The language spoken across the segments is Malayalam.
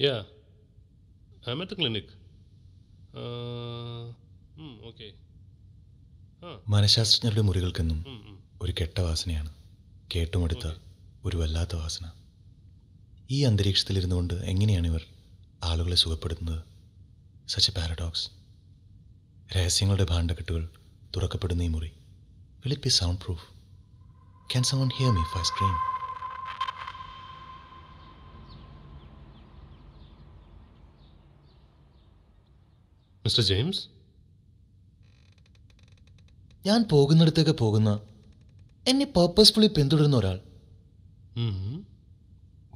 Yeah. I'm at the clinic. Uh, hmm, okay. Huh. മനഃശാസ്ത്രജ്ഞരുടെ മുറികൾക്കെന്നും. ഒരു കെട്ട വാസനയാണ് കേട്ടുമടുത്ത ഒരു വല്ലാത്ത വാസന ഈ അന്തരീക്ഷത്തിലിരുന്നു കൊണ്ട് എങ്ങനെയാണ് ഇവർ ആളുകളെ സുഖപ്പെടുത്തുന്നത് സച്ച് എ പാരഡോക്സ് രഹസ്യങ്ങളുടെ ഭാണ്ഡക്കെട്ടുകൾ തുറക്കപ്പെടുന്ന ഈ മുറി will it be sound proof can someone hear me phi screen Mr. James ഞാൻ പോകുന്നിടത്തേക്ക് പോകുന്ന എന്നെ പേർപ്പസ്ഫുള്ളി പിന്തുടരുന്ന ഒരാൾ.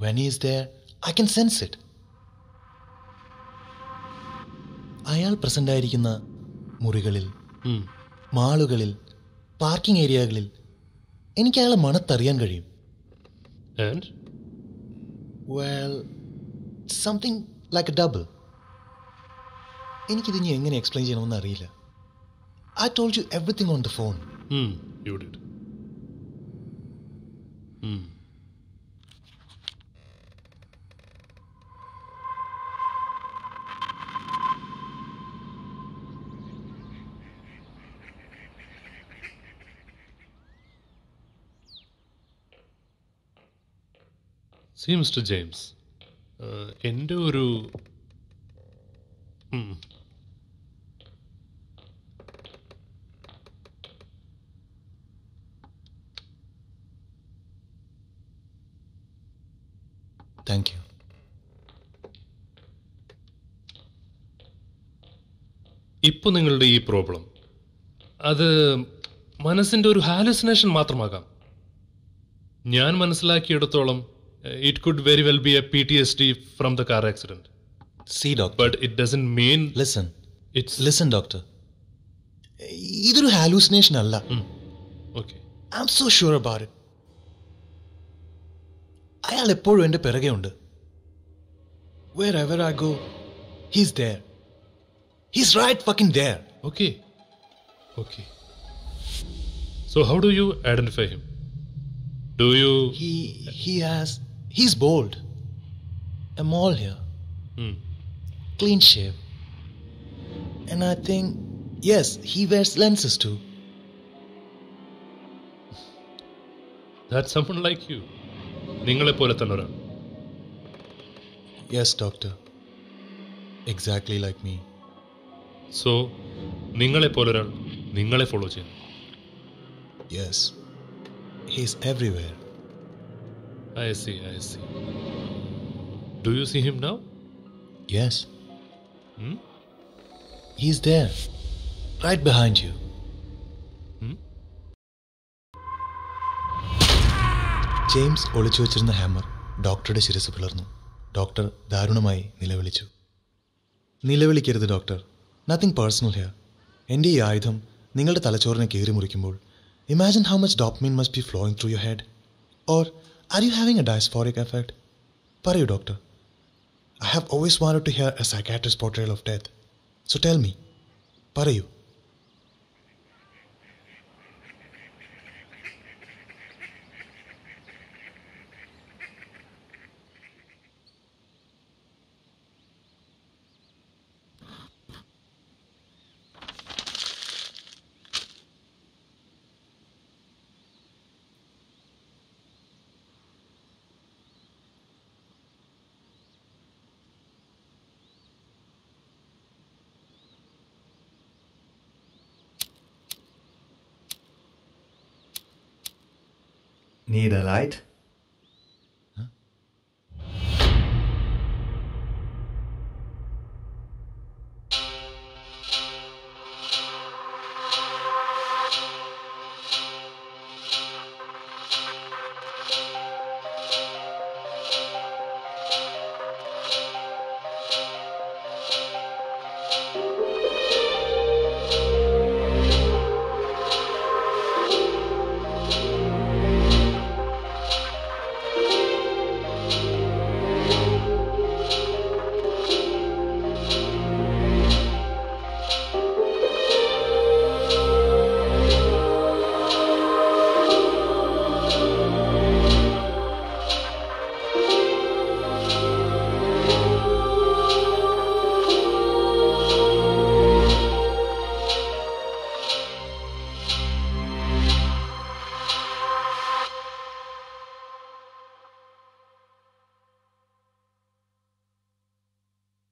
When is the I can sense it അയാൾ പ്രസന്റ് ആയിരിക്കുന്ന മുറികളിൽ. മാളുകളിൽ പാർക്കിംഗ് ഏരിയകളിൽ എനിക്ക് അയാളെ മണത്തറിയാൻ കഴിയും? Well something like a double എനിക്കിതിനി എങ്ങനെ എക്സ്പ്ലെയിൻ ചെയ്യണമെന്ന് അറിയില്ല I told you everything on the phone. Hmm. See mister James എന്റെ ഒരു താങ്ക് യു. ഇപ്പോൾ നിങ്ങളുടെ ഈ പ്രോബ്ലം അത് മനസ്സിന്റെ ഒരു ഹാലുസിനേഷൻ മാത്രമാകാം. ഞാൻ മനസ്സിലാക്കിയിടത്തോളം it could very well be a P T S D from the car accident see doctor but it doesn't mean listen it's listen doctor ഇതൊരു ഹാലൂസിനേഷൻ അല്ല. Okay I am so sure about it അയാൾ എപ്പോഴും എന്റെ പിറകെ ഉണ്ട്. Wherever I go he's there he's right fucking there okay okay so how do you identify him do you He he has he's bold. A mall here, clean shave. And I think yes, he wears lenses too. That someone like you നിങ്ങളെപ്പോലെ തന്നെ ഒരാൾ yes doctor exactly like me so നിങ്ങളെപ്പോലെ ഒരാൾ നിങ്ങളെ ഫോളോ ചെയ്യുന്നു yes he's is everywhere I see I see do you see him now yes he's there right behind you James ഒളിച്ചു വെച്ചിരുന്ന ഹാമർ ഡോക്ടറുടെ ശിരസ് പിളർന്നു. ഡോക്ടർ ദാരുണമായി നിലവിളിച്ചു. നിലവിളിക്കരുത് ഡോക്ടർ. നത്തിങ് പേഴ്സണൽ ഹെയർ എന്റെ ഈ ആയുധം നിങ്ങളുടെ തലച്ചോറിനെ കീറി മുറിക്കുമ്പോൾ imagine how much dopamine must be flowing through your head or are you having a dysphoric effect പറയൂ doctor. I have always wanted to hear a psychiatrist portrayal of death so tell me പറയൂ. Niederleid,